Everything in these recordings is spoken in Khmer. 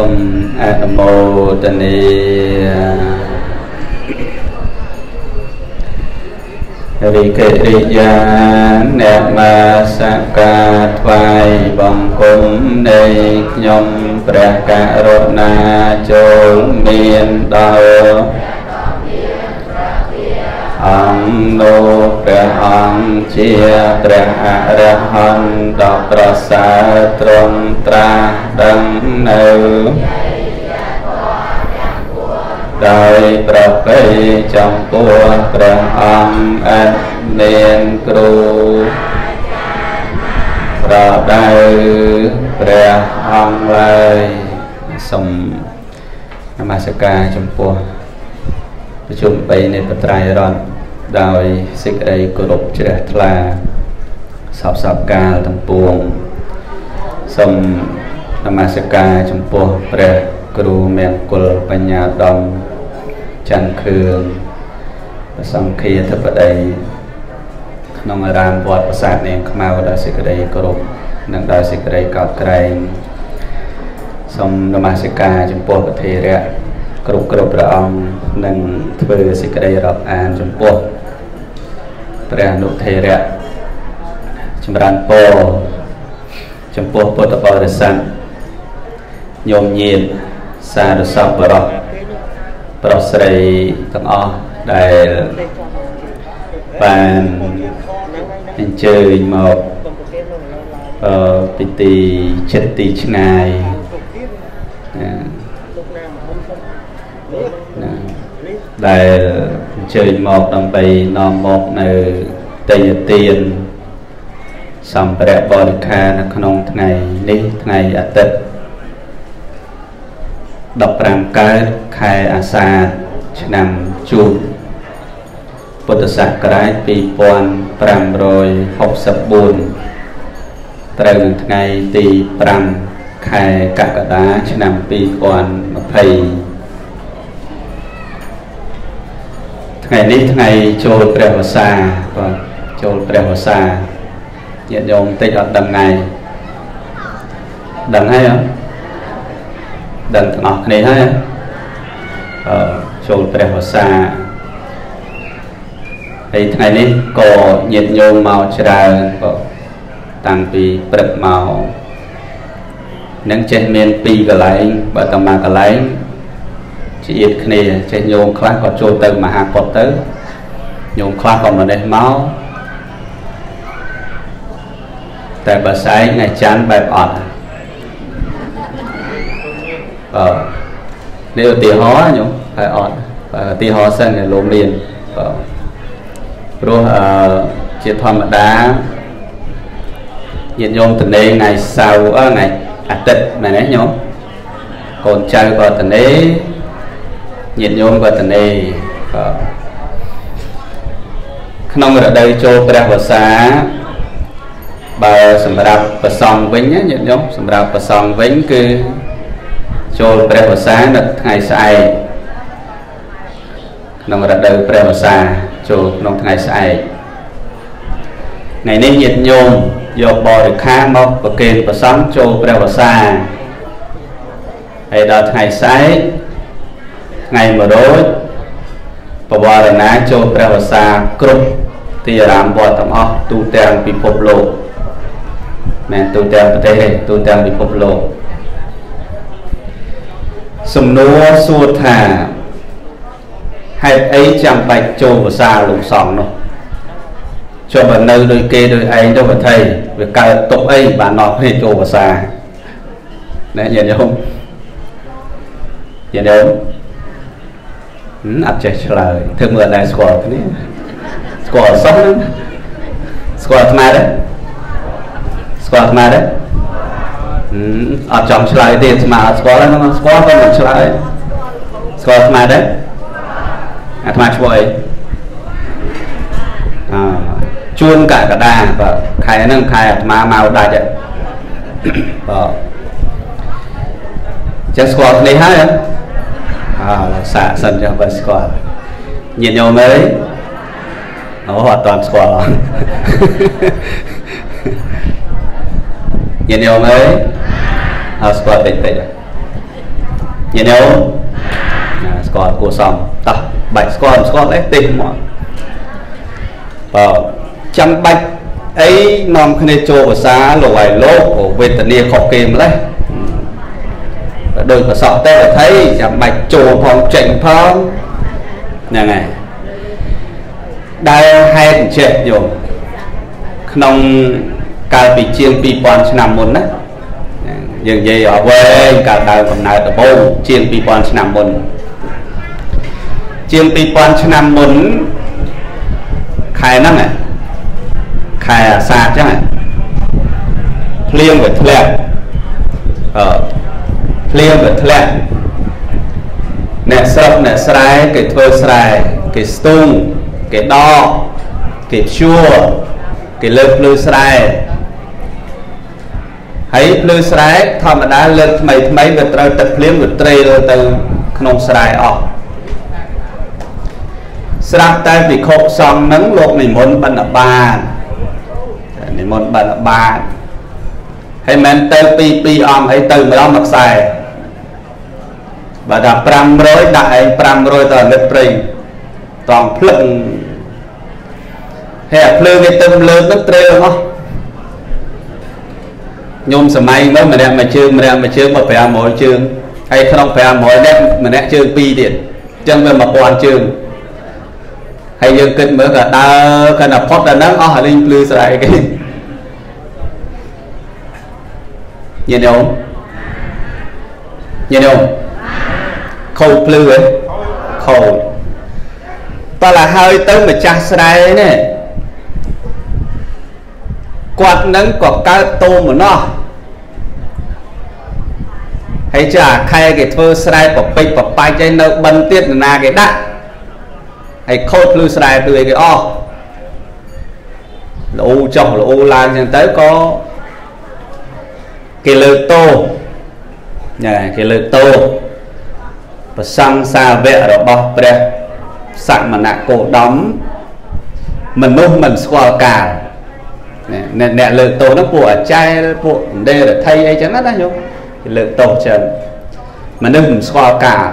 សូមអនុមោទនារីកេរិយាអ្នកមាសកាថ្វាយបង្គំនៃខ្ញុំព្រះករុណាចូលមានដល់ អង្គនោះព្រះអង្គជាព្រះអរហន្តដ៏ប្រសើរទ្រង់ត្រាស់ដឹងនៅដោយប្រពៃចំពោះព្រះអង្គអត់មានគ្រូប្រដៅព្រះអង្គឡើយសូមនមស្ការចំពោះប្រជុំ3នៃបត្រៃរតន៍ ដោយសេចក្តីគោរពជ្រះថ្លាសពសពកាលទាំងពួងសូមនមស្ការចំពោះព្រះគ្រូមង្គលបញ្ញាដំច័ន្ទខឿនព្រះសង្ឃាធិបតីក្នុងអារាមវត្តប្រាសាទនាងខ្មៅដោយសេចក្តីគោរពនិងដោយសេចក្តីកោតក្រែងសូមនមស្ការចំពោះប្រធារៈគ្រប់គ្រប់ព្រះអង្គនឹងធ្វើសេចក្តីរាប់អានចំពោះ ព្រះអនុធេរៈចម្រើនពរចំពោះពុទ្ធបរិស័ទញោមញាតសារសពបរោះប្រុសស្រីទាំងអស់ដែលបានអញ្ជើញមកអឺពីទីចិត្តទីឆ្ងាយដែលអ ញ្ជើញមកដើម្បីនាំមកនៅតេយទានសម្ភារៈបរិខានៅក្នុងថ្ងៃនេះថ្ងៃអាទិត្យ15កើតខែអាសាឍឆ្នាំជូតពុទ្ធសករាជ2564ត្រូវនឹងថ្ងៃទី5ខែកក្កដាឆ្នាំ2020 ថ្ងៃនេះថ្ងៃចូលព្រះវស្សាបាទចូលព្រះវស្សាញាតិញោមតិចអត់ដឹងថ្ងៃដឹងហើយអត់ដឹងទាំងអស់គ្នាហើយអឺចូលព្រះវស្សាហើយថ្ងៃនេះក៏ញាតិញោមមកច្រើនក៏តាំងពីព្រឹកមកនឹងចេះមានពីរកន្លែងបើតាមកន្លែង ជាអៀតគ្នាចេះញោមខ្លះក៏ចូលទៅមហាកុដទៅញោមខ្លះក៏ម្នេះមកតែបើស្អែកថ្ងៃច័ន្ទបែបអត់អឺនេះឧទាហរណ៍ញោមហើយអត់ឧទាហរណ៍សិនឲ្យលោកមានបាទព្រោះអឺជាធម្មតាញាតិញោមតនេថ្ងៃសៅរ៍ថ្ងៃអាទិត្យមែនទេញោមកូនចៅក៏តនេ ញាតិញោមក៏តនេក្នុងរដូវចូលព្រះវស្សាបើសម្រាប់ប្រសងវិញញាតិញោមសម្រាប់ប្រសងវិញគឺចូលព្រះវស្សានៅថ្ងៃស្អែកក្នុងរដូវព្រះវស្សាចូលក្នុងថ្ងៃស្អែកថ្ងៃនេះញាតិញោមយកបរិខាមកប្រគេនប្រសងចូលព្រះវស្សាហើយដល់ថ្ងៃស្អែក ថ្ងៃ100បវរណាចូលព្រះវស្សាគ្រប់ទីអារាមវត្តទាំងអស់ទូទាំងពិភពលោកមែនទូទាំងប្រទេសទេទូទាំងពិភពលោកសំណួរសួរថាហេតុអីចាំបាច់ចូលភាសាលោកសង្ឃនោះចុះបើនៅដោយគេដោយឯងទៅប្រថៃវាកើតទុកអីបាននាំគ្នាចូលភាសាណែញាតិញោមញាតិញោម អត់ចេះឆ្លើយធ្វើមើលតែស្គាល់គ្នាស្គាល់សោះហ្នឹងស្គាល់អាត្មាទេស្គាល់អាត្មាទេអត់ចង់ឆ្លើយទេអាត្មាអត់ស្គាល់ហ្នឹងស្គាល់ក៏មិនឆ្លើយស្គាល់អាត្មាទេអាត្មាឈ្មោះអីអឺជួនកកដាបាទខែហ្នឹងខែអាត្មាមកដាច់បាទចេះស្គាល់គ្នាហើយ អើសាកសិនចុះបើស្គាល់ញាតិញោមអើយអូអត់តាន់ស្គាល់អត់ញាតិញោមអើយអត់ស្គាល់តិចតិចញាតិញោមស្គាល់គួសមតោះបាច់ស្គាល់ស្គាល់អីទេមកបើចាំបាច់អីនាំគ្នាចូលភាសាលោកឲ្យលោកវេទនាខុសគេម្លេះ ដូចប្រសក់ទេអថៃចាំបាច់ចូលផងចេញផងហ្នឹងហើយដែលហេតុអញ្ចឹងញោមក្នុងកាលពីជាង2000ឆ្នាំមុនណាយើងនិយាយអវែងកាលដើមកំណើតដំបូងជាង2000ឆ្នាំមុនជាង2000ឆ្នាំមុនខែហ្នឹងខែអាសាឍចឹងភ្លៀងវាធ្លាក់អឺ ភ្លៀងវាធ្លាក់អ្នកស្រុកអ្នកស្រែគេធ្វើស្រែគេស្ទូងគេដកគេព្យួរគេលើកភ្លឺស្រែហើយភ្លឺស្រែធម្មតាលើកថ្មីថ្មីវាត្រូវទឹកភ្លៀងវាត្រេលទៅក្នុងស្រែអស់ស្រាប់តែពិខុសង្ឃនឹងលោកនិមន្តបណ្ឌបាននិមន្តបណ្ឌបានហើយមិនទៅពីពីអង្គអីទៅម្ដងមួយខ្សែ បើថា500ដាក់ឯង500ទៅអាណិតព្រៃតង់ភ្លឹងហើយអាភ្លើងវាទៅលើកនឹងត្រេលអស់ញោមសម័យមកម្នាក់មួយជើងម្នាក់មួយជើងមក500ជើងហើយក្នុង500នាក់ម្នាក់ជើង2ទៀតអញ្ចឹងវា1000ជើងហើយយើងគិតមើលក៏ដើរកណ្ដាផុតដល់ហ្នឹងអស់អាលេងភ្លឺស្រែគេញាតិញោមញាតិញោម ខូចភ្លឺហ៎ខូចតើឡាហើយទៅម្ចាស់ស្រែនេះគាត់នឹងក៏កើតតោមណោះហើយចាខែគេធ្វើស្រែប្រពេចប្របាច់ឯនៅបិណ្ឌទៀតណាគេដាក់ហើយខូចភ្លឺស្រែភ្លឺអីគេអស់លោចុះលោឡើងចឹងទៅក៏គេលើកតោញ៉ែគេលើកតោ ប្រសង្សាវៈរបស់ព្រះសមណៈគោដមមនុស្សមិនស្គាល់កាលអ្នកអ្នកលើកតោហ្នឹងពួកអាចារ្យពួកដេរថៃអីចឹងណាញោមគេលើកតោចឹងមនុស្សមិនស្គាល់កាល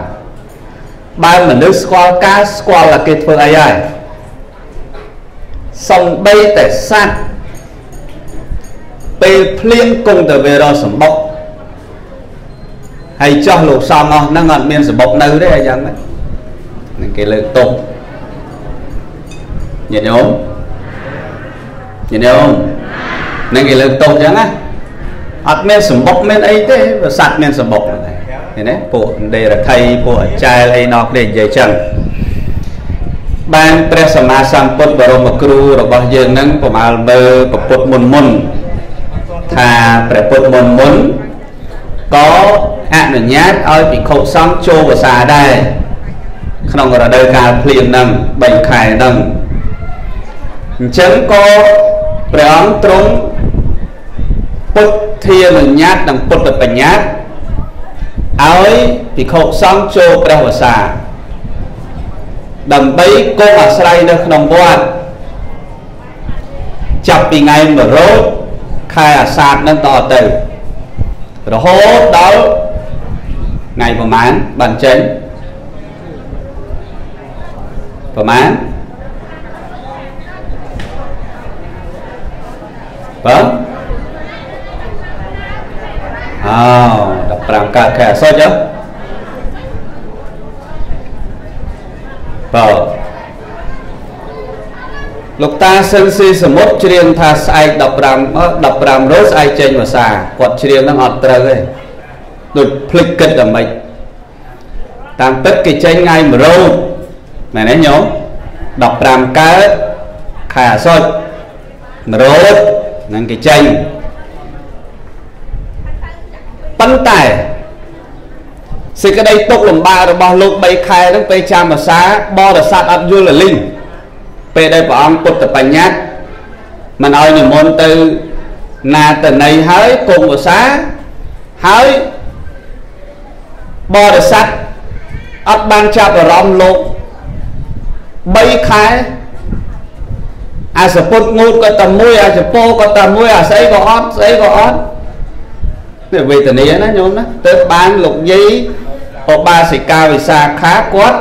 បើមនុស្សស្គាល់កាលស្គាល់តែគេធ្វើអីហើយសំបីតែសัตว์ពេលភ្លៀងគង់តែវារសម្បុក ហើយចោះលោកសំអស់ហ្នឹងអត់មានសម្បុកនៅទេអញ្ចឹងហ្នឹងគេលើកទុកញាតិញោមញាតិញោមហ្នឹងគេលើកទុកអញ្ចឹងណាអត់មានសម្បុកមានអីទេវាសัตว์មានសម្បុកហ្នឹងឃើញទេពួកដេរថៃពួកអចែលអីណោះគ្នានិយាយចឹងបានព្រះសម្មាសម្ពុទ្ធបរមគ្រូរបស់យើងនឹងប្រមាលមើលពុទ្ធមុនមុនថាព្រះពុទ្ធមុនមុនក៏ អនុញ្ញាតឲ្យភិក្ខុសង្ឃចូលភាសាដែរក្នុងរដូវកាលភ្លៀងហ្នឹង3ខែហ្នឹងអញ្ចឹងក៏ព្រះអង្គទ្រង់ពុទ្ធានុញ្ញាតនិងពុទ្ធបញ្ញត្តិឲ្យភិក្ខុសង្ឃចូលព្រះវសាដើម្បីគង់អាស្រ័យនៅក្នុងវត្តចាប់ពីថ្ងៃ100ខែអាសាឍនឹងតទៅរហូតដល់ ថ្ងៃប្រហែលបានចេញប្រហែលបាទអោ15កើតខែអាសត់ចុះបើលោកតាសិនស៊ីសមុទ្រច្រៀងថាស្អែក15 15រោស្អែកចេញភាសាគាត់ច្រៀងហ្នឹងអត់ត្រូវទេ ដូចភ្លេចគិតតែម៉េចតាមពិតគេចេញថ្ងៃ1រោមែនទេញោម15កើតខែអាសត់1រោហ្នឹងគេចេញប៉ុន្តែសេចក្តីទុកលំបាករបស់លោក3ខែហ្នឹងពេលចាំភាសាបរិស័ទអត់យល់លលីងពេលដែលព្រះអង្គពុទ្ធបញ្ញត្តិមិនឲ្យនិមន្តទៅណាតន័យហើយគង់ភាសាហើយ បរិស័ទអត់បានចាប់អារម្មណ៍លោក3ខែអាសពុតងូតក៏តែមួយអាចពោក៏តែមួយអាស្អីក៏អត់ស្អីក៏អត់នេះវេទនាណាញោមណាទៅបានលោកយាយឧបាសិកាវិសាខាគាត់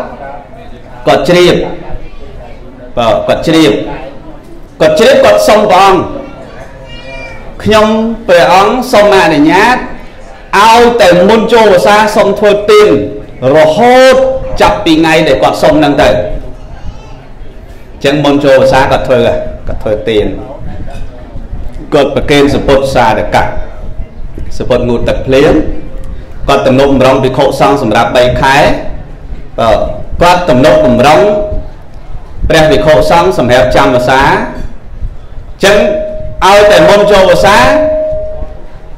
គាត់ជ្រាបបើគាត់ជ្រាបគាត់ជ្រាបគាត់សុំព្រះអង្គខ្ញុំព្រះអង្គសូមអនុញ្ញាត ឲ្យតែមុនចូលភាសាសូមធ្វើទានរហូតចាប់ពីថ្ងៃដែលគាត់សុំហ្នឹងទៅចឹងមុនចូលភាសាគាត់ធ្វើគាត់ធ្វើទានគាត់ប្រគេនសពុទ្ធសារកៈសពុទ្ធងូតទឹកភ្លៀងគាត់ទំនុកបំរុងភិក្ខុសង្ឃសម្រាប់3ខែបើគាត់ទំនុកបំរុងព្រះភិក្ខុសង្ឃសម្រាប់ចាំភាសាចឹងឲ្យតែមុនចូលភាសា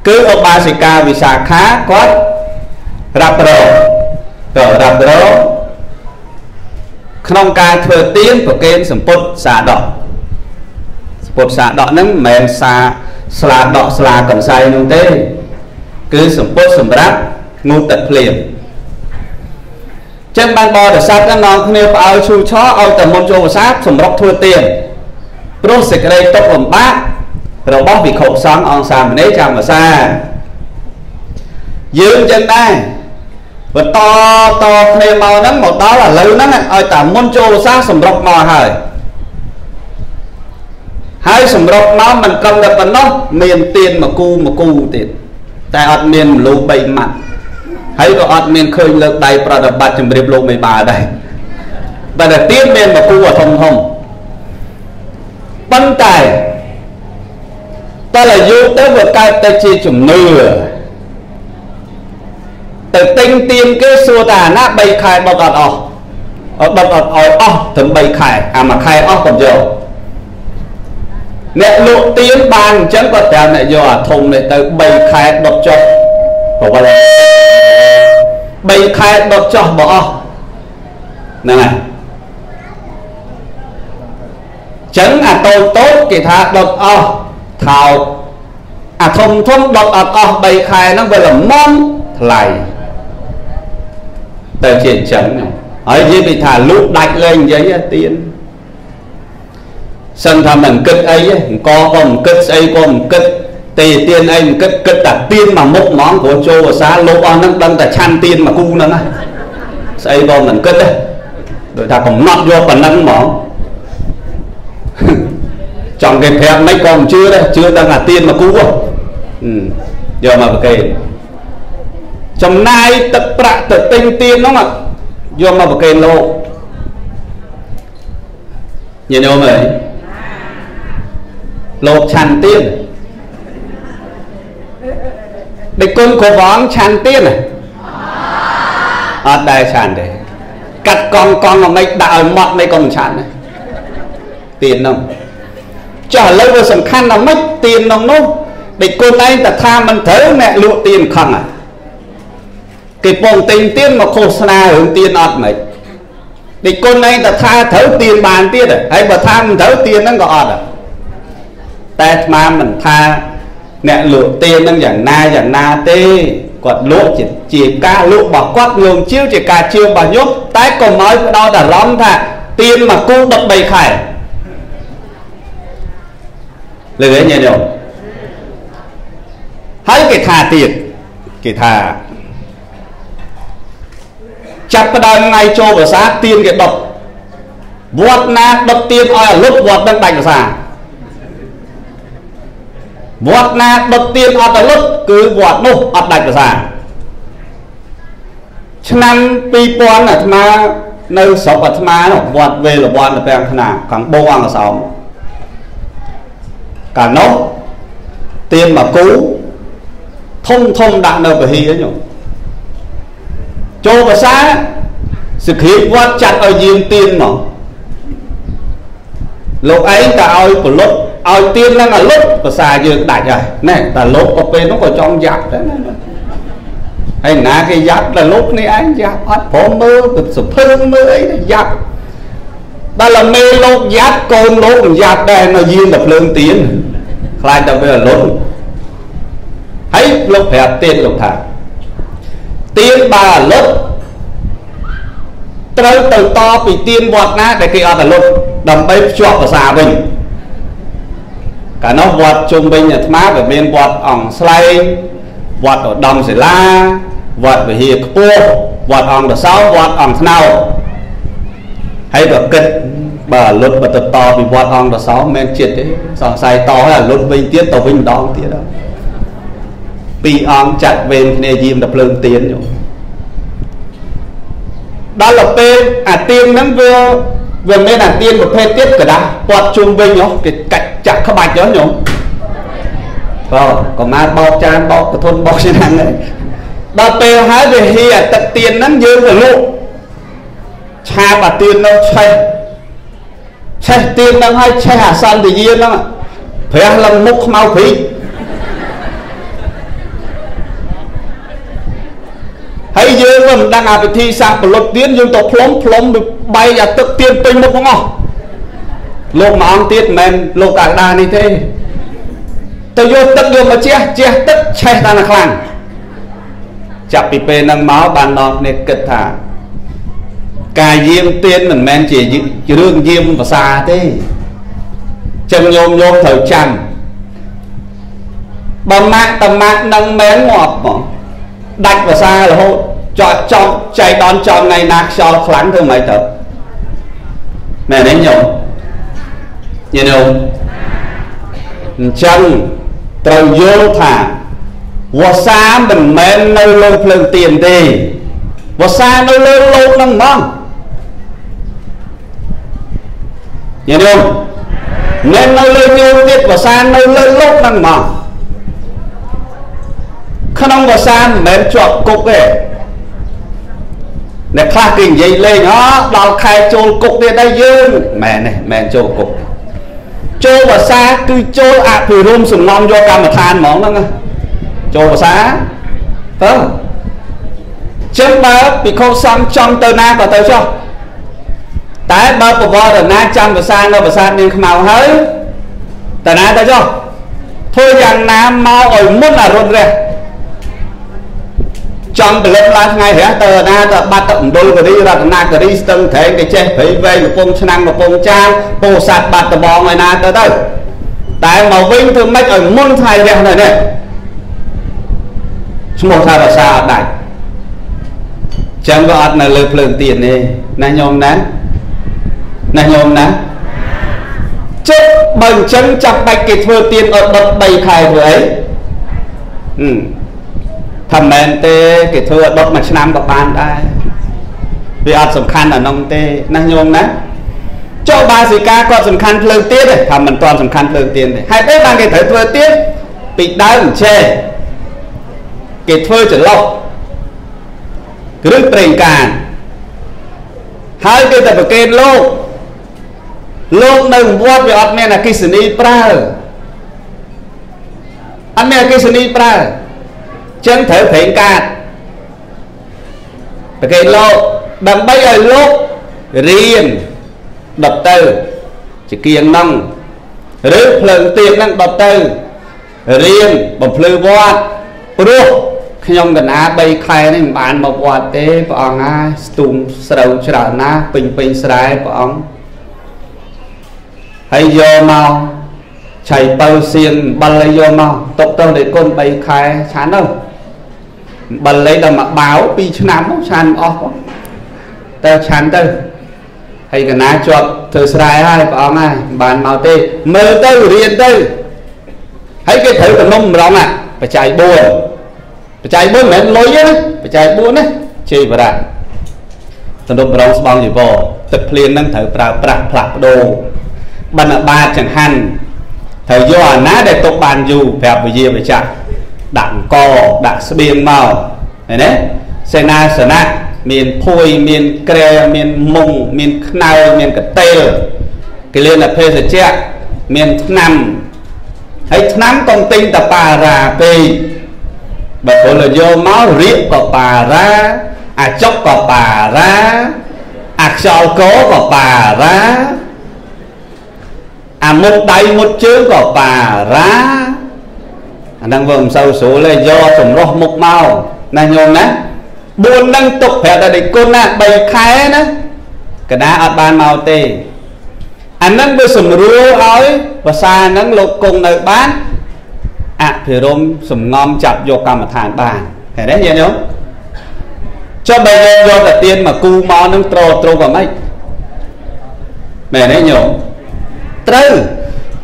គឺឧបាសិកាវិសាខាគាត់រ៉ាប់រងក៏រ៉ាប់រងក្នុងការធ្វើទានប្រគេនសម្ពុតសាដកសម្ពុតសាដកហ្នឹងមិនមែនសាស្លាដកស្លាកំសៃនោះទេ គឺសម្ពុតសម្រាប់ងូតទឹកភ្លៀងចឹងបានបរិស័ទហ្នឹងនាំគ្នាផ្អើលឈូឆឲ្យតែមុនចូលភាសាសម្រុកធ្វើទានព្រោះសេចក្តីទុកលំបាក របស់វិខុសង្ឃអង្គសាមណេរចាំភាសាយើងចឹងដែរបន្តតគ្នាមកហ្នឹងមកដល់ឥឡូវហ្នឹងឲ្យតែមុនចូលភាសាសម្រុកមកហើយហើយសម្រុកមកមិនត្រឹមតែប៉ុណ្ណោះមានទៀនមកគូមកគូទៀតតែអត់មានមលូ3ម៉ាត់ហើយក៏អត់មានឃើញលើកដៃប្រតិបត្តិជំរាបលោកមេបាដែរតែតែទៀនមានមកគូធំធំប៉ុន្តែ តើអាយុទៅវាកើតទៅជាជំនឿទៅទិញទៀនគេសួរតាណា3ខែដុតអត់អស់អត់ដុតអត់ឲ្យអស់ត្រឹម3ខែអាមួយខែអស់ក៏យកអ្នកលក់ទៀនបានអញ្ចឹងក៏តាមអ្នកយកអាធំនេះទៅ3ខែដុតចុះប្រវត្តិ3ខែដុតចុះបើអស់ហ្នឹងហើយចឹងអាតូចតូចគេថាដុតអស់ ថោកអាធំធំដុតអត់អស់3ខែហ្នឹងវាល្មមថ្លៃទៅជាអញ្ចឹងហើយនិយាយពីថាលក់ដាច់លេងនិយាយទៀនសឹងថាមិនគិតអីអង្គក៏មិនគិតស្អីក៏មិនគិតទេទៀនអីមិនគិតគិតតែទៀនមួយមុខហ្មងព្រោះចូលភាសាលោកអស់ហ្នឹងដឹងតែឆាន់ទៀនមួយគូហ្នឹងស្អីក៏មិនគិតទេដូចថាកំណត់យកប៉ុណ្ណឹងហ្មង ចង់គេប្រាប់មិនក៏មិនជឿដែរជឿដឹងអាទៀនមកគូយកមកប្រកេនចំណាយទឹកប្រាក់ទៅទិញទៀនហ្នឹងយកមកប្រកេនលោកញាតិញោមអើយលោកឆាន់ទៀនដេគុណក្រវងឆាន់ទៀនអត់ដែរឆាន់ទេកាត់កង់កង់មកមិនដាក់ឲ្យម៉ត់មិនក៏មិនឆាន់ទេទៀនហ្នឹង ចុះឥឡូវវាសំខាន់ដល់ម៉េចទៀនក្នុងនោះដេគុណឯងតថាមិនត្រូវអ្នកលក់ទៀនខឹងហ่ะគេពងទិញទៀនមកឃោសនារឿងទៀនអត់មិនដេគុណឯងតថាត្រូវទៀនបានទៀតហើយបើថាមិនត្រូវទៀនហ្នឹងក៏អត់តែអាត្មាមិនថាអ្នកលក់ទៀនហ្នឹងយ៉ាងណាយ៉ាងណាទេគាត់លក់ជាជាការលក់របស់គាត់ងងជឿជាការជឿរបស់ញោមតែកុំឲ្យផ្ដោតអារម្មណ៍ថាទៀនមកគូ13ខែ លើកញញោមហើយគេថាទៀតគេថាចាប់ផ្ដើមថ្ងៃចូលភាសាទៀនគេដុតវត្តណាដុតទៀនឲ្យអលុតវត្តនឹងដាច់ភាសាវត្តណាដុតទៀនអត់អលុតគឺវត្តនោះអត់ដាច់ភាសាឆ្នាំ2000អាត្មានៅស្រុកអាត្មានោះវត្តវេលវ័នទៅពាំងថ្នាខាងបូរអង្គសោម កាលនោះទៀនមកគូធំធំដាក់នៅពហិញចូលភាសាសក្រាបវត្តចាត់ឲ្យយាមទៀនមកលោកឯងតែឲ្យពលុតឲ្យទៀននឹងឲ្យលុតភាសាយើងដាច់ហើយណែតែលោកក៏ពេលនោះក៏ចង់យ៉ាប់ដែរណាហើយណាគេយ៉ាប់តែលោកនេះឯងយ៉ាប់អត់ព្រមមើលទៅសភើងមើលអីទៅយ៉ាប់ ដល់តែមេលោកយ៉ាប់កូនលោកមិនយ៉ាប់ដែរនៅយាមតែភ្លើងទៀនខ្លាចតែវាលុតហើយលោកប្រាប់ទៀតលោកថាទៀនបើលុតត្រូវទៅតពីទៀនវត្តណាដែលគេអត់លុតដើម្បីភ្ជាប់ភាសាវិញកាលនោះវត្តជុំវិញអាត្មាវាមានវត្តអង្គស្លែងវត្តឧត្តមសិលាវត្តវិហារខ្ពស់វត្តអង្គតសោវត្តអង្គស្នោ ហើយក៏គិតបើអាលុតបើទៅតពីវត្តអង្គរសោមិនចិត្តទេសង្ស័យតហើយអាលុតវិញទៀតទៅវិញម្ដងទៀតពីរអង្គចាត់វេនគ្នាយាមដល់ភ្លើងទៀនយោដល់ទៅពេលអាទៀនហ្នឹងវាវាមានអាទៀនប្រភេទទៀតក្រដាស់ព័ទ្ធជុំវិញហ៎គេកាច់ចាក់ក្បាច់ហ៎ញោមបើកុមារបោកចានបោកកធុនបោកឆ្នាំងហ្នឹងដល់ពេលហើយវាហៀអាទឹកទៀនហ្នឹងយើងទៅលក់ ឆាបអាទៀននោះឆេះឆេះទៀនហ្នឹងហើយឆេះអាសន្តិយានហ្នឹងព្រះឡើងមុខខ្មៅព្រីកហើយយើងក៏មិនដឹងអាពិធីសាស្ត្រពលុតទៀនយើងទៅផ្លុំផ្លុំបែកអាទឹកទៀនពេញមុខទាំងអស់លោកមួយអង្គទៀតមិនមែនលោកកាកដានេះទេទៅយកទឹកយកមកជះជះទឹកឆេះតាមខ្លាំងចាប់ពីពេលហ្នឹងមកបាននាំគ្នាគិតថា ការយាមទៀនមិនមែនជារឿងយាមភាសាទេចឹងញោមញោមត្រូវចាំបើម៉ាក់តម៉ាក់នឹងមែនងាប់បងដាច់ភាសារហូតចោតចង់ចៃដនចង់ថ្ងៃណាខ្យល់ខ្លាំងធ្វើម៉េចទៅមែនទេញោមញោមអញ្ចឹងត្រូវយល់ថាវស្សាមិនមែននៅលើភ្លើងទៀនទេវស្សានៅលើលោកនឹងហ្មង ញោមមិននៅលើញោមទៀតវស្សានៅលើលោកនឹងហ្មងក្នុងវសាមិនមែនជាប់គុកទេអ្នកខ្លះគេនិយាយលេងអដល់ខែចូលគុកទៀតដែរយើងមែនទេមែនចូលគុកចូលវសាគឺចូលអភិរមសំងំយកកម្មដ្ឋានហ្មងហ្នឹងចូលវសាទៅចឹងបើពិខុសំចង់ទៅណាក៏ទៅចុះ តែបើប្រវត្តិណាចាំភាសានៅភាសានាងខ្មៅហើយតាណាទៅចុះធ្វើយ៉ាងណាមកឲ្យមុនអរុណរះចំពលិតឡើងថ្ងៃរះទៅណាទៅបាត់ទៅមណ្ឌលគិរីរតនាគិរីស្ទឹងត្រែងទៅចេះព្រៃវែងកំពង់ឆ្នាំងកំពង់ចាមពោធិ៍សាត់បាត់ដំបងឯណាទៅទៅតែមកវិញធ្វើម៉េចឲ្យមុនថ្ងៃរះនៅនេះឈ្មោះថារសាអត់ដាច់ចឹងក៏អត់នៅលើភ្លើងទៀនទេណាញោមណា ណាញោមណាជិតបើអញ្ចឹងចាប់បាច់គេធ្វើទៀនឲ្យដុត3ខែធ្វើអីហឹមថាមែនទេគេធ្វើឲ្យដុតមួយឆ្នាំក៏បានដែរវាអត់សំខាន់អានោះទេណាញោមណាចូលបាសិកាគាត់សំខាន់ភ្លើងទៀនទេថាមិនទាន់សំខាន់ភ្លើងទៀនទេហេតុអីបានគេត្រូវធ្វើទៀនពីដើមអញ្ចេះគេធ្វើចន្លោះឬប្រេងកានហើយគេតែប្រកេនលោក លោកនៅវត្តវាអត់មានអកិសនីប្រើអត់មានអកិសនីប្រើចឹងត្រូវប្រេងកាតប្រកេនលោកដើម្បីឲ្យលោករៀនដុតទៅជាគៀងហ្នឹងឬភ្លើងទៀនហ្នឹងដុតទៅរៀនបំភ្លឺវត្តព្រោះខ្ញុំកណា3ខែនេះមិនបានមកវត្តទេព្រះអង្គអាស្ទុំស្រូវច្រើនណាស់ពេញពេញស្រែព្រះអង្គ ហើយយកមកឆៃបើសៀនបិលឲ្យយកមកຕົកទៅនៃគុណ3ខែឆានទៅបិលលេដល់មកបាវ2ឆ្នាំឆានអស់ទៅឆានទៅហើយកណាជាប់ធ្វើស្រែហើយព្រះអង្គហើយមិនបានមកទេមើលទៅរៀនទៅហើយគេត្រូវតំណុំម្ដងបច្ច័យ4បច្ច័យ4មិនមែនលុយទេណាបច្ច័យ4ណាជ័យបរៈទំនុំប្រងស្បងជីវរទឹកភ្លៀងហ្នឹងត្រូវប្រើប្រាស់ផ្លាស់ប្ដូរ បិណ្ឌបាតចង្ហាន់ត្រូវយកអាណាដែលទុកបានយូរប្រាប់វិជាវិចាក់ដាក់អង្គដាក់ស្បៀងមកឃើញទេសេនាសនៈមានភួយមានក្រែមានមុងមានខ្នើយមានកតេលគេលៀនអភេសជ្ជៈមានឆ្នាំហើយឆ្នាំកុំទិញតបារាពេកបើពលយកមករៀបក៏បារាអាចុកក៏បារាអាខ្យល់កោក៏បារា អាមុតដៃមុតជើងក៏បារាអាហ្នឹងវាមិនសូវស្រួលទេយកសម្រោះមុខមកណាញោមណា4ហ្នឹងទុកប្រាប់តែដេគុណណា3ខែណាកដាអត់បានមកទេអាហ្នឹងវាសម្រួលឲ្យភាសាហ្នឹងលោកគង់នៅបានអភិរមសំងំចាប់យកកម្មដ្ឋានបានឃើញទេញាតិញោមចុះបើយើងយកតែទៀនមកគូមកនឹងត្រត្រក៏មិនមែនទេញោម ត្រូវ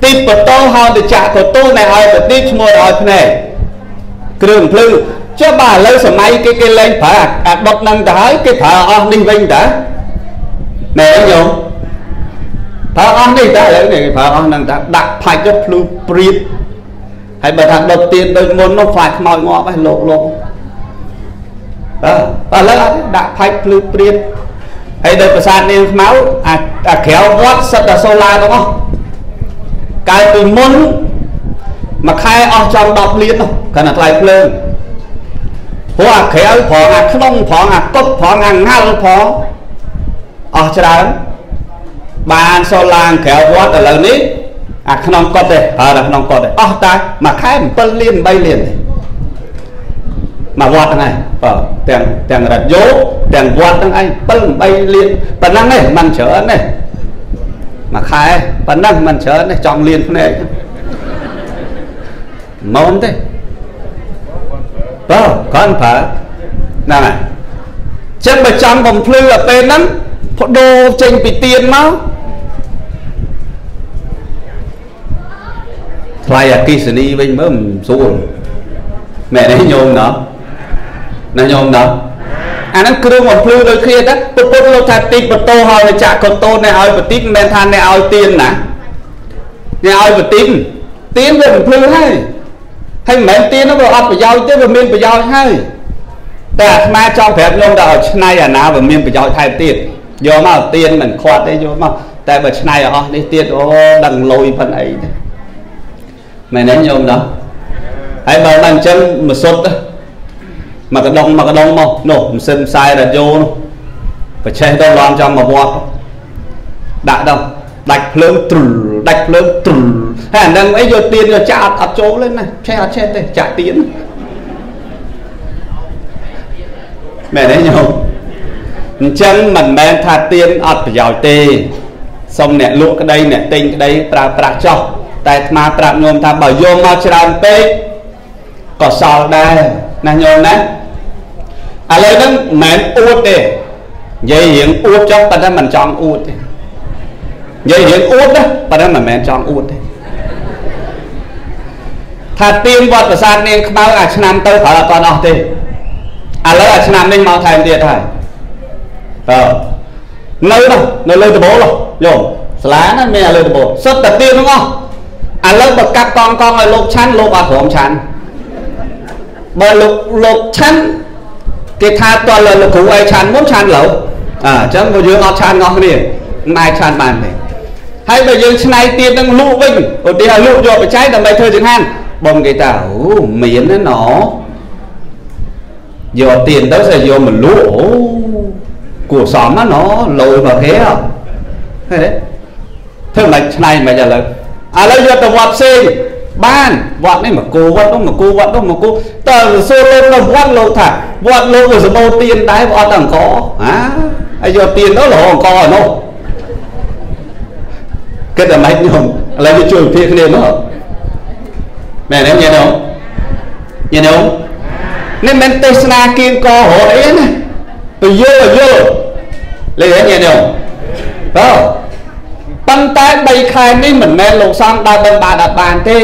ទីបតោហោទៅចាក់កតូណែឲ្យប្រទីឈ្មោះឲ្យភ្នែកគ្រឿងភ្លឺចុះបើឥឡូវសម័យគេគេលែងប្រើអាដុតនឹងទៅហើយគេប្រើអស់នេះវិញតើមែនទេញោមប្រើអស់នេះតើឥឡូវនេះប្រើអស់នឹងតើដាក់ផាច់ទៅភ្លឺព្រៀបហើយបើថាដុតទៀនដូចមុននោះខ្លាចខ្មោចងាប់ហើយលោកលោកបាទឥឡូវអត់ដាក់ផាច់ភ្លឺព្រៀបហើយដោយប្រាសាទនាងខ្មៅអាអាក្រៅវត្តសិតតែសូឡាទាំងអស់ កាលពីមុនមួយខែអស់ចំ10លាននោះគាត់តែថ្លៃភ្លើងព្រោះអាក្រៅប្រងអាក្នុងប្រងអាកុកប្រងអាងាល់ផងអស់ច្រើនបានសូឡាក្រៅវត្តឥឡូវនេះអាក្នុងកត់ទេប្រើតែក្នុងកត់ទេអស់តែមួយខែ7លាន8លានទេមកវត្តហ្នឹងឯងបើទាំងទាំងរ៉ាឌីយ៉ូទាំងវត្តហ្នឹងឯង7 8លានប៉ុណ្ណឹងឯងមិនច្រើនទេ មួយខែប៉ុណ្ណឹងមិនច្រើនទេចង់លៀនភ្នែកមកទេបើគាត់ប្រើហ្នឹងហើយចឹងបើចង់បំភ្លឺដល់ពេលហ្នឹងបដូរចេញពីទៀនមកថ្លៃអគិសនីវិញមើលមិនស្រួលមែនទេញោមណោះណាញោមណោះ អាហ្នឹងគ្រឿងបំភ្លឺដូចគ្នាទៅពុទ្ធលោកថាទីបតោហើយចាក់កតោអ្នកឲ្យបតិចមិនមែនថាអ្នកឲ្យទៀនណាអ្នកឲ្យបតិចទៀនវាបំភ្លឺហើយហើយមិនមែនទៀននោះវាអត់ប្រយោជន៍ទេវាមានប្រយោជន៍ហើយតែអាត្មាចង់ប្រាប់ញោមថាឲ្យឆ្នៃអាណាវាមានប្រយោជន៍ថែមទៀតយកមកទៀនមិនខាត់ទេយកមកតែបើឆ្នៃឲ្យអស់នេះទៀតអូដឹងលុយប៉ុណ្អីទេមែនទេញោមដល់ហើយបើមិនអញ្ចឹងមិនសុទ្ធ មកកដងមកកដងមកនោះមិនសិនផ្សាយរ៉ាឌីយ៉ូនោះប្រឆេះដល់ឡំចំមកវត្តដាក់ដល់ដាច់ភ្លើងទ្រុលដាច់ភ្លើងទ្រុលហើយអានឹងអីយកទៀនយកចាក់អត់អត់ចូលទេណាឆេះអត់ឆេះទេចាក់ទៀនមែនទេញោមអញ្ចឹងមិនមែនថាទៀនអត់ប្រយោជន៍ទេសុំអ្នកលក់ក្តីអ្នកទិញក្តីប្រើប្រាស់ចោះតែអាត្មាប្រាប់ញោមថាបើយកមកច្រើនពេកក៏សល់ដែរណាញោមណា ឥឡូវហ្នឹងមិនមែនអួតទេនិយាយរៀងអួតចុះប៉ុន្តែមិនចង់អួតទេនិយាយរៀងអួតណាប៉ុន្តែមិនមែនចង់អួតទេថាទៀមវត្តប្រាសាទនាងខ្មៅអាឆ្នាំទៅប្រើអត់អស់ទេឥឡូវអាឆ្នាំនេះមកថែមទៀតហើយអឺនៅនោះនៅលើដបូលយោសាលាណាមានលើដបូលសុទ្ធតែទៀមទាំងអស់ឥឡូវបើកាត់កងកងឲ្យលោកឆាន់លោកអត់ព្រមឆាន់បើលោកលោកឆាន់ គេថាតើលោកគ្រូឲ្យឆាន់មុនឆាន់លើអញ្ចឹងបើយើងអត់ឆាន់ងោះគ្នាមិនអាចឆាន់បានទេហើយបើយើងឆ្នៃទៀតនឹងលក់វិញឧទាហរណ៍លក់យកបច្ច័យដើម្បីធ្វើចង្ហាន់បងគេថាអូមានណាណយកទៀនទៅស្អីយកមកលក់អូគួរសមណាណលយមកគេហ៎ធ្វើមិនឆ្នៃមិនឥឡូវឥឡូវយកទៅវត្តផ្សេង បានវត្តនេះមកគូវត្តនោះមកគូវត្តនោះមកគូតើសួរលោកនៅវត្តលោកថាវត្តលោកវាសម្បូរទៀនដែរអត់តែអង្គហាហើយយកទៀនទៅរហអង្គឯនោះគិតតែម៉េចខ្ញុំឥឡូវវាជួយវិភាគគ្នាមកមែនទេញាតិញោមញាតិញោមនេះមិនទេសនាគៀងករហូតអីណាពយល់យល់លេងញាតិញោមបើ ប៉ុន្តែ3ខែនេះមិនមែនលោកសំដើរបិណ្ឌបាតអត់បានទេ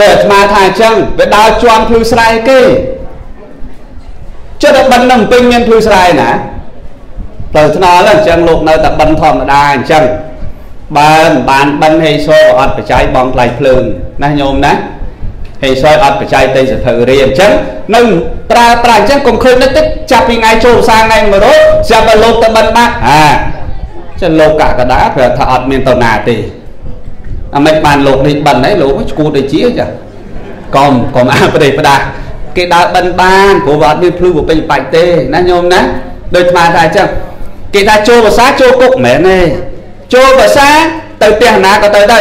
ដោយអាត្មាថាអញ្ចឹងវាដើរជាន់ភ្លឺស្រែគេចិត្តបិណ្ឌនឹងពេញមានភ្លឺស្រែណាផ្លូវថ្នល់អញ្ចឹងលោកនៅតែបិណ្ឌធម្មតាអញ្ចឹងបើមិនបានបិណ្ឌហេសូក៏អត់បច្ច័យបងថ្លៃភ្លើងណាញោមណាហេសូអត់បច្ច័យទិញសភៅរៀនអញ្ចឹងនៅប្រើប្រាស់អញ្ចឹងកុំឃើញនៅទឹកចាប់ពីថ្ងៃចូលសាថ្ងៃ100ចាប់ដល់លោកទៅបិណ្ឌបាក់ហា ចឹងលោកកកដាប្រាប់ថាអត់មានតណាទេអាមិនបានលោកនេះបិណ្ឌអីលោកឈួតដូចជាចាកុំកុំអាប្រទេសផ្ដាស់គេដើរបិណ្ឌបានព្រោះវាអត់មានភ្លឺពេញបាច់ទេណាញោមណាដូចស្មាថាអញ្ចឹងគេថាចូលភាសាចូលគុកមិនមែនទេចូលភាសាទៅផ្ទះណាក៏ទៅទៅ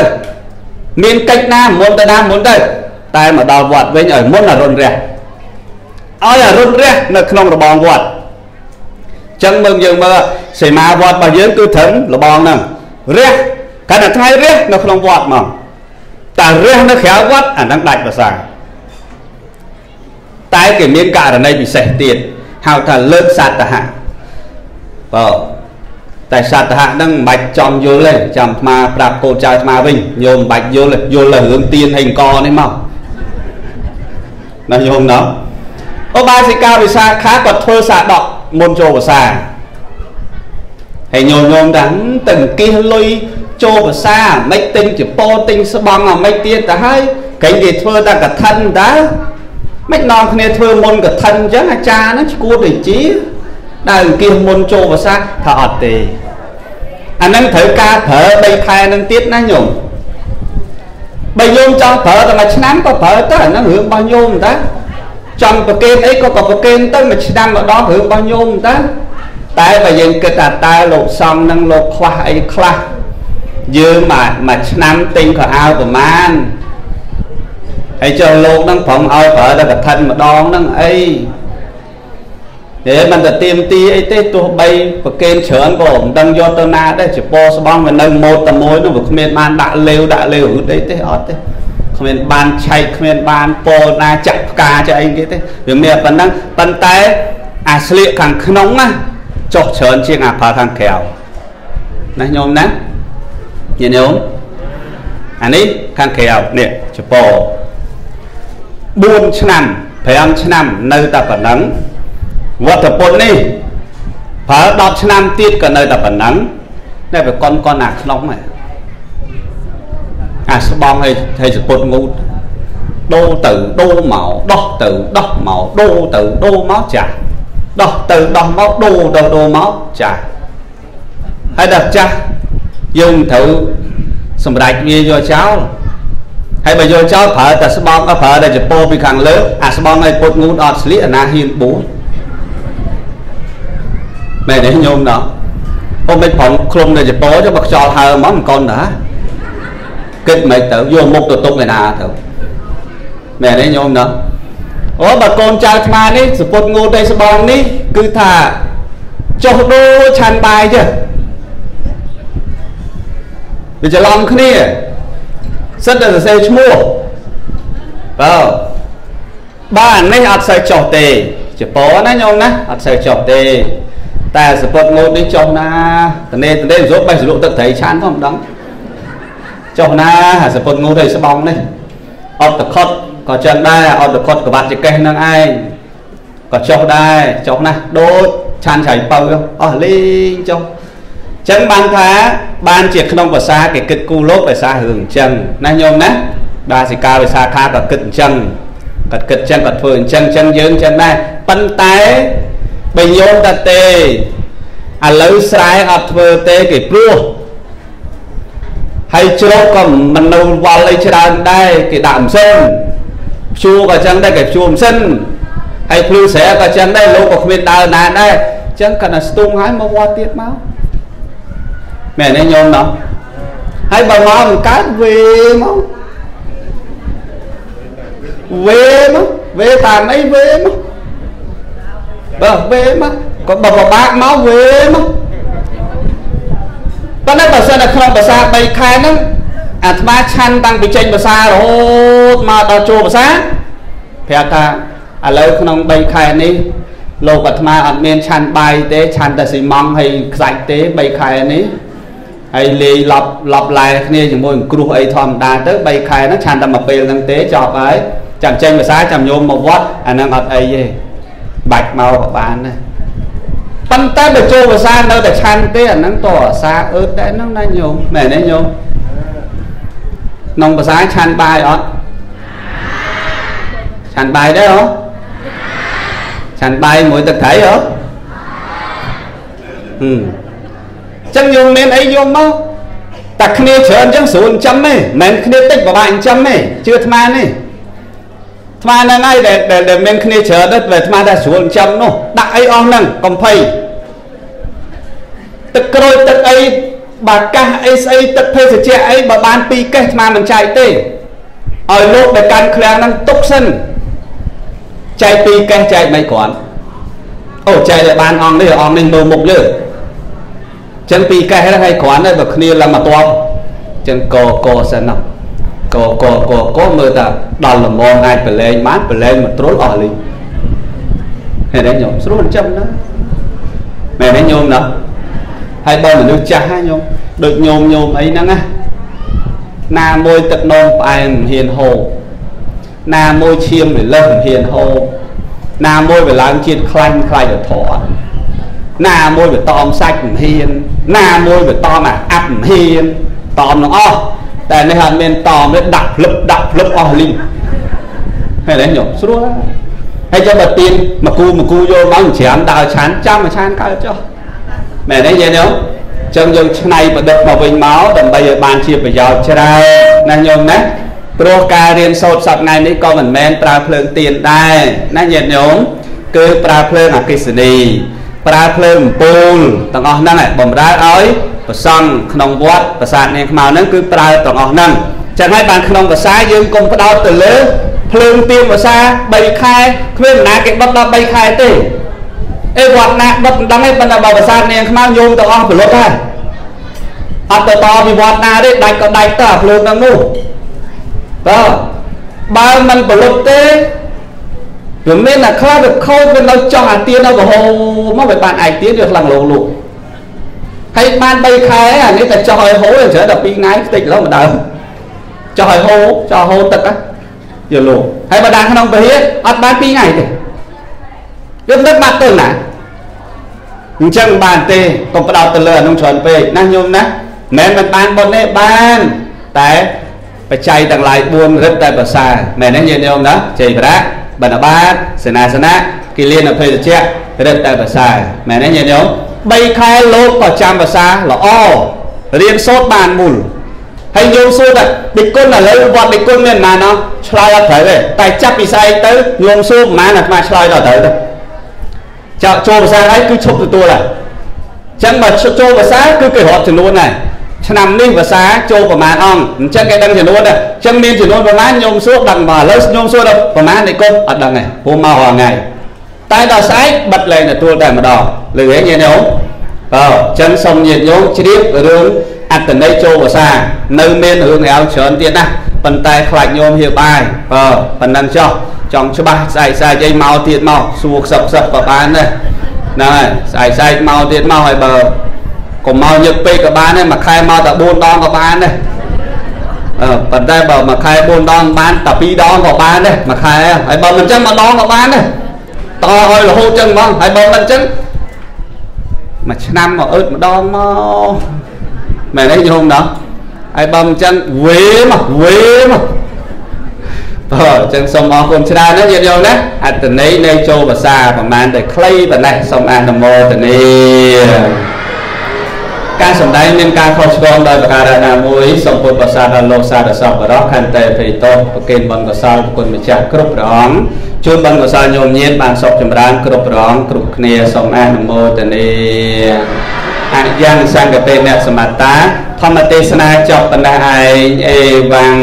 មានកិច្ចណាមុនទៅណាមុនទៅតែមកដល់វត្តវិញឲ្យមុនអរុនរះឲ្យអរុនរះនៅក្នុងរបងវត្ត ចឹងមើលយើងមើលសីមាវត្តរបស់យើងគឺត្រឹមលបងហ្នឹងរះកាលតែថ្ងៃរះនៅក្នុងវត្តមកតែរះនៅក្រៅវត្តអាហ្នឹងដាច់ភាសាតែគេមានករណីពិសេសទៀតហៅថាលើកសតហៈបើតែសតហៈហ្នឹងមិនបាច់ចំយល់ទេចាំអាត្មាប្រាប់កូនចៅអាត្មាវិញញោមមិនបាច់យល់យល់លើរឿងទៀនហើយកនេះមកណាញោមណោះអូបាសិកាវិសាខាគាត់ធ្វើសាដក មុនចូលភាសាហើយញោមញោមថាទៅអង្គាសលុយចូលភាសាមិនទិញចពោទិញស្បង់អាមិនទៀតទៅហើយគេគេធ្វើតែកឋិនតើមិននាំគ្នាធ្វើមុនកឋិនអញ្ចឹងអាចារ្យហ្នឹងឈួតដូចជាដែលអង្គាសមុនចូលភាសាថាអត់ទេអានឹងត្រូវការប្រើ3ខែនឹងទៀតណាញោមបើញោមចង់ប្រើតែមួយឆ្នាំក៏ប្រើទៅអានឹងរឿងរបស់ញោមតា ចង់ប្រកេនអីក៏ក៏ប្រកេនទៅមួយឆ្នាំម្ដងរឿងរបស់ញោមតាតែបើយើងគិតថាតើលោកសំនឹងលោកខ្វះអីខ្លះយើងមួយមួយឆ្នាំទិញខោអាវប្រមាណហើយចុះលោកនឹងប្រងឲ្យប្រើតែកឋិនម្ដងនឹងអីហេមិនទៅទៀមទីអីទេទោះបីប្រកេនច្រើនក៏មិនដឹងយកទៅណាដែរចពោស្បង់វានៅម៉ូតតែមួយនោះវាគ្មានបានដាក់លេវដាក់លេវឬអីទេអត់ទេ គ្មានបានឆែកគ្មានបានពោលណាចាក់ផ្កាចាក់អីគេទេវាមានប៉ុណ្ណឹងប៉ុន្តែអាស្លៀកខាងក្នុងណាចុះច្រើនជាងអាផលខាងក្រៅណាញោមណាញាតិញោមអានេះខាងក្រៅនេះចពោ4ឆ្នាំ5ឆ្នាំនៅតែប៉ុណ្ណឹងវត្តពុទ្ធនេះប្រើ10ឆ្នាំទៀតក៏នៅតែប៉ុណ្ណឹងតែវាកនកនអាក្នុងហ្នឹង អាស្បងឲ្យឲ្យសពុតងូតដូរទៅដូរមកដោះទៅដោះមកដូរទៅដូរមកចាស់ដោះទៅដោះមកដូរទៅដូរមកចាស់ហើយដល់ចាស់យើងត្រូវសម្រេចវាយកចោលហើយបើយកចោលប្រើតែស្បង់ក៏ប្រើតែចពោពីខាងលើអាស្បង់ឲ្យពុតងូតអត់ស្លៀកអាណាហ៊ានបួសមែនទេញោមណោះអូមិនប្រងឃ្លុំនៅចពោចុះបើខ្យល់ហើមកមិនកូនតា គិតមិនទៅយកមុខទៅទុកឯណាទៅមែនទេញោមណោះអូបើកូនចៅថ្មនេះសពុតងូតឯស្បងនេះគឺថាចុះដូរឆាន់បាយ chứ វាច្រឡំគ្នាសិតតែសរសេរឈ្មោះបើបាទនេះអត់សូវចុះទេចពោណាញោមណាអត់សូវចុះទេតែសពុតងូតនេះចុះណាតនេតនេសរុបបេះសរុបទឹកត្រីឆានផងម្ដង ចុះណាសពុតងូតឲ្យស្បងនេះអត់តខុតក៏ចឹងដែរអត់តខុតក្បាត់ចកេះនឹងឯងក៏ចុះដែរចុះណាដូចឆានឆៃបើអស់លេងចុះចឹងបានថាបានជាក្នុងភាសាគេគិតគូលោកភាសារឿងអញ្ចឹងណាញោមណាបាទសិកាភាសាខាក៏គិតអញ្ចឹងគាត់គិតអញ្ចឹងគាត់ធ្វើអញ្ចឹងអញ្ចឹងយើងអញ្ចឹងដែរប៉ុន្តែបើញោមតែទេឥឡូវស្រែអត់ធ្វើទេគេព្រោះ ហើយជ្រកក៏មិននៅវល់អីច្រើនដែរគេដាក់ម៉ាស៊ីនព្យួរក៏អញ្ចឹងដែរគេព្យួរម៉ាស៊ីនហើយភ្លឺស្រែក៏អញ្ចឹងដែរលោកក៏គ្មានដើរណាដែរអញ្ចឹងគាត់តែស្ទុងហើយមកវត្តទៀតមកមែនទេញោមណោះហើយបើមកមិនកើតវេមកវេមកវេតាមអីវេមកបើវេមកក៏បើពិបាកមកវេមក ប៉ុន្តែបើសិនតែក្នុងភាសា3ខែហ្នឹងអាត្មាឆាន់តាំងពីចេញភាសារហូតមកដល់ចូលភាសាប្រាប់ថាឥឡូវក្នុង3ខែនេះលោកអាត្មាអត់មានឆាន់បាយទេឆាន់តែស៊ីម៉ងហើយខ្សាច់ទេ3ខែនេះហើយលេងឡប់ឡប់ឡែគ្នាជាមួយគ្រោះអីធម្មតាទៅ3ខែហ្នឹងឆានតែមួយពេលហ្នឹងទេចប់ហើយចាំចេញភាសាចាំញោមមកវត្តអាហ្នឹងអត់អីទេបាច់មកក៏បានដែរ ប៉ុន្តែបើចូលភាសានៅតែឆាន់ទេអាហ្នឹងតអាសាអឺតដែរហ្នឹងណាញោមមែនទេញោមក្នុងភាសាឆាន់បាយអត់ឆាន់បាយដែរហ៎ឆាន់បាយមួយទឹកត្រីហ៎ហឹមចឹងយើងមានអីយកមកតែគ្នាច្រើនចឹងស្រួលចិញ្ចឹមទេមិនមែនគ្នាតិចបបាក់ចិញ្ចឹមទេជឿអាត្មានេះ អាត្មាហ្នឹងហើយដែលដែលមានគ្នាច្រើនទៅតែអាត្មាតែស្រួលចិញ្ចឹមនោះដាក់អីអស់ហ្នឹងកំភៃទឹកក្រូចទឹកអីបាកាសអីស្អីទឹកភេសជ្ជៈអីបើបានពីរកេះអាត្មាមិនចែកទេឲ្យលោកដែលកាន់ឃ្លាំងហ្នឹងទុកសិនចែកពីរកេះចែកមិនគ្រាន់អូចែកឲ្យបានអង្គនេះអង្គនេះមើលមុខយើងចឹងពីកេះហ្នឹងឲ្យគ្រាន់តែបើគ្នាឡើងមកតបចឹងកកសិនណា កកកកមើលតាដល់ល្មងអាចប្រឡែងបានប្រឡែងមកទ្រុលអស់លី ហេតុអីញោមស្រួលអញ្ចឹងណាមែនទេញោមណាហើយបើមនុស្សចាស់ហ្នឹងញោមដូចញោមញោមអីហ្នឹងណាណាមួយទឹកនំផ្អែមមិនហ៊ានហូបណាមួយឈាមរលើសមិនហ៊ានហូបណាមួយវាឡើងជាតិខ្លាញ់ខ្លាញ់ទៅធត់ណាមួយវាតอมសាច់មិនហ៊ានណាមួយវាតอมអាអាប់មិនហ៊ានតอมនឹងអស់ តែនេះអត់មានតอมទេដាក់ភ្លឹបដាក់ភ្លឹបអស់លីងហើយនេះញោមស្រួលហើយចាំបើទៀនមកគូមកគូយកមកច្រាមដើរឆានចាំមកឆានកើតចុះមែនទេយាយញោមចឹងយើងឆ្នៃប្រឌិតមកវិញមកដើម្បីឲ្យបានជាប្រយោជន៍ច្រើនណាញោមណាព្រោះការរៀនសូត្រសប្តាហ៍នេះក៏មិនមែនប្រើភ្លើងទៀនដែរណាញាតិញោមគឺប្រើភ្លើងអកិសនី ប្រើភ្លើងអំពូលទាំងអស់ហ្នឹងបំរើឲ្យប្រសង់ក្នុងវត្តប្រាសាទនាងខ្មៅហ្នឹងគឺប្រើទាំងអស់ហ្នឹងចឹងហើយបានក្នុងភាសាយើងកុំផ្ដោតទៅលើភ្លើងទៀនភាសា3ខែគ្មានណាគេបិទដល់3ខែទេអេវត្តណាបិទមិនដឹងទេប៉ុន្តែបើភាសានាងខ្មៅយោងទាំងអស់ប្រលត់ហើយអត់ទៅតពីវត្តណាទេដាច់ក៏ដាច់ទៅភ្លើងហ្នឹងនោះតើបើមិនប្រលត់ទេ វាមានតែខ្លះវាខូចវានៅចង់អាទៀននៅបហោមកវាបានឯកទៀនវាខ្លាំងលោលោកហើយបាន3ខែអានេះតែចោះឲ្យហូរច្រើនតែ2ថ្ងៃខ្ទេចឡងម្ដងចោះឲ្យហូរចោះហូរទឹកយល់លោកហើយបើដាក់ក្នុងពហិអត់បាន2ថ្ងៃទេយើងនឹកបាត់ទៅណាអញ្ចឹងបានទេកុំផ្ដោតទៅលើអានោះច្រើនពេកណាញោមណាមិនមែនមិនបានបុណ្យទេបានតែបច្ច័យទាំងឡាយ4រឹតតែប្រសើរមែនទេញាតិញោមណាជ័យប្រាក់ បណ្ឌបាតសេនាសនៈគិលានអភេទជ្ជៈរឹតតែប្រសើរមែនទេញាតិញោម3ខែលោកក៏ចាំភាសាល្អរៀនសូត្របានមូលហើយញោមសួរថាបិគុណឥឡូវវត្តបិគុណមានប៉ុន្មានអត់ឆ្លើយអត់ត្រូវទេតែចាប់ពិស័យទៅញោមសួរប៉ុន្មានអាត្មាឆ្លើយដល់ត្រូវទៅចាក់ចូលភាសាហើយគឺឈប់ទទួលហើយអញ្ចឹងបើចូលភាសាគឺគេរាប់ចំនួនដែរ ឆ្នាំនេះភាសាចូលប្រមាណអង្គអញ្ចឹងគេដឹងចំនួនដែរអញ្ចឹងមានចំនួនប្រមាណញោមសួរដឹងមកឥឡូវញោមសួរដល់ប្រមាណនៃគុំអត់ដឹងទេព្រោះមករាល់ថ្ងៃតែដល់ស្អែកបិទលែងទទួលតែម្ដងលើវិញញាតិញោមបើអញ្ចឹងសូមញាតិញោមជ្រាបរឿងអត្តន័យចូលភាសានៅមានរឿងឲ្យច្រើនទៀតណាប៉ុន្តែខ្លាចញោមហៀបបាយបើប៉ុណ្ណឹងចុះចង់ច្បាស់ស្អែកស្អែកអីមកទៀតមកសួរខ្សឹបខ្សឹបក៏បានដែរហ្នឹងហើយស្អែកស្អែកមកទៀតមកហើយបើ កុំមកញឹកពេកក៏បានដែរមួយខែមកតែ4ដងក៏បានដែរអឺប៉ុន្តែបើមួយខែ4ដងបានតែ2ដងក៏បានដែរមួយខែហើយបើមិនចឹងមួយដងក៏បានដែរតឲ្យរហូតចឹងហ្មងហើយបើមិនចឹងមួយឆ្នាំមកអឺតម្ដងមកមែនទេញោមដល់ហើយបើមិនចឹងវេមកវេមកបើអញ្ចឹងសូមអរគុណច្រើនណាស់ញាតិញោមណាអត្តន័យនៃចូលភាសាប្រហែលតែខ្លីប៉ុណ្ណេះសូមអនុមោទនា ការសម្ដែងមានការខុសឆ្គងដោយប្រការណាមួយសូមពុទ្ធប្រសាទដល់លោកសារសពបរោះខន្តីភ័យតោប្រគេនបុណ្យកុសលគុណម្ចាស់គ្រប់ព្រះអង្គជួនបុណ្យកុសលញោមញាតបានសុខចម្រើនគ្រប់ព្រះអង្គគ្រប់គ្នាសូមអនុមោទនាអយ៉ាងសង្កតេអ្នកសមត្តាធម្មទេសនាចប់បណ្ដាឯងអេវ៉ាំង